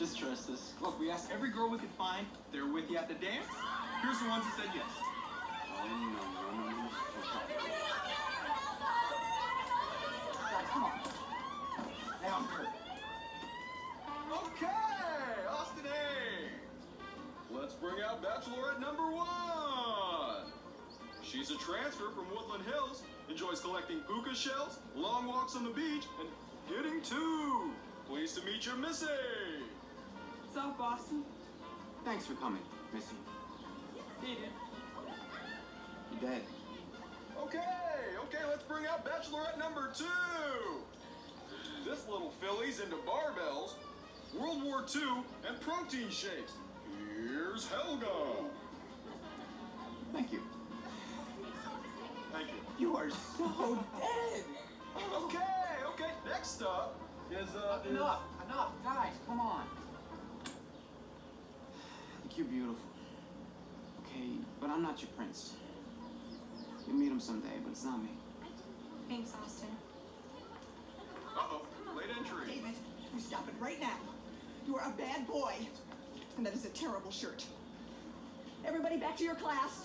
Just trust us. Look, we asked every girl we could find. They're with you at the dance. Here's the ones who said yes. Come on. Now I'm. Okay, Austin A. Let's bring out Bachelorette number one. She's a transfer from Woodland Hills, enjoys collecting puka shells, long walks on the beach, and getting two. Pleased to meet your Missy. What's up, Boston? Thanks for coming, Missy. See you, dude. You dead? Okay, okay, let's bring out Bachelorette number two. This little filly's into barbells, World War II, and protein shakes. Here's Helga. Thank you. Thank you. You are so dead. Okay, okay. Next up is uh. is- Enough, enough, guys, come on. I think you're beautiful. Okay, but I'm not your prince. You'll meet him someday, but it's not me. Thanks, Austin. Uh-oh, late entry. David, you stop it right now. You are a bad boy. And that is a terrible shirt. Everybody back to your class.